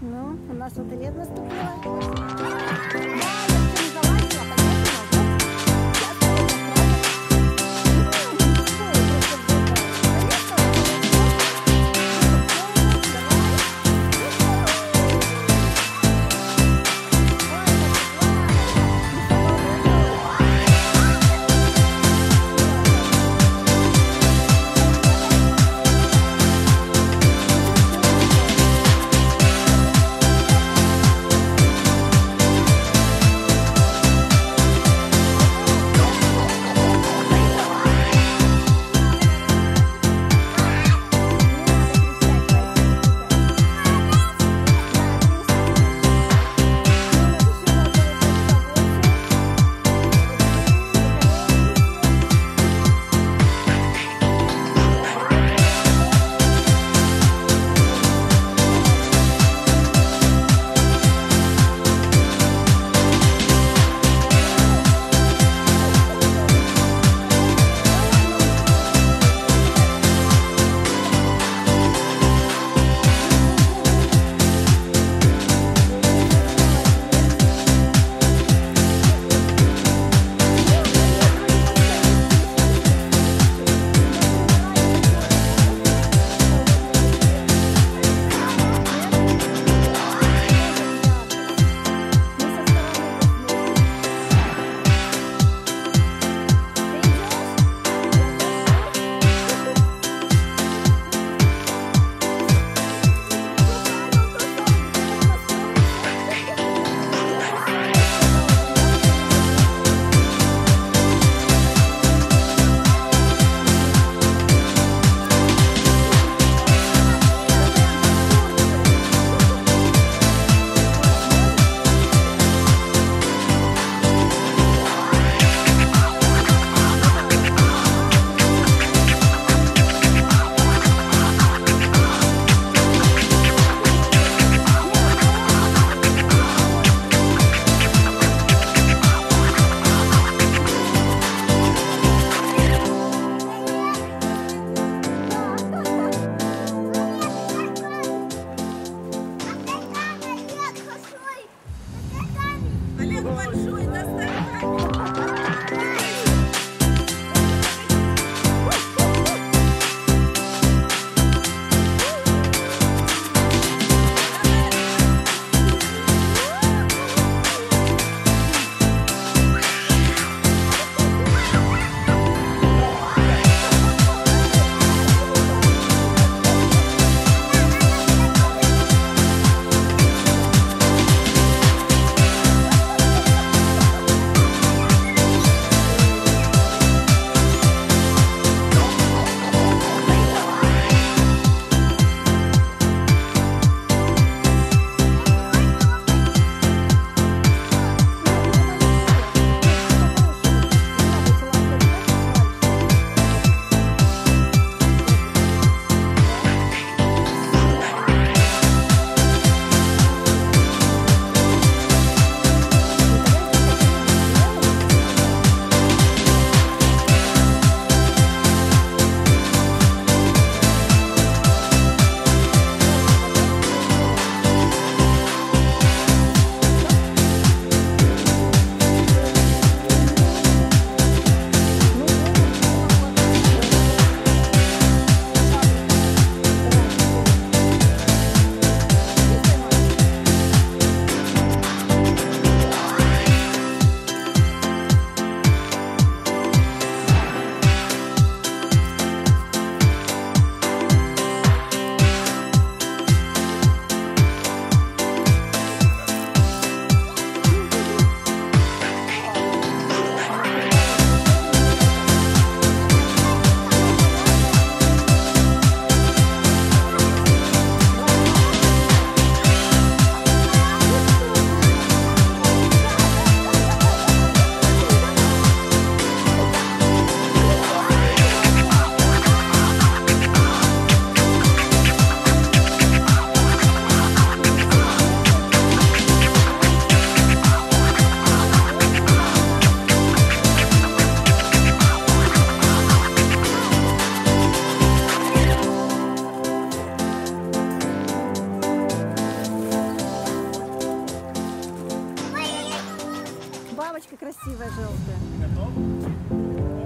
Ну, у нас вот и лет наступило. красивая желтая. Готов?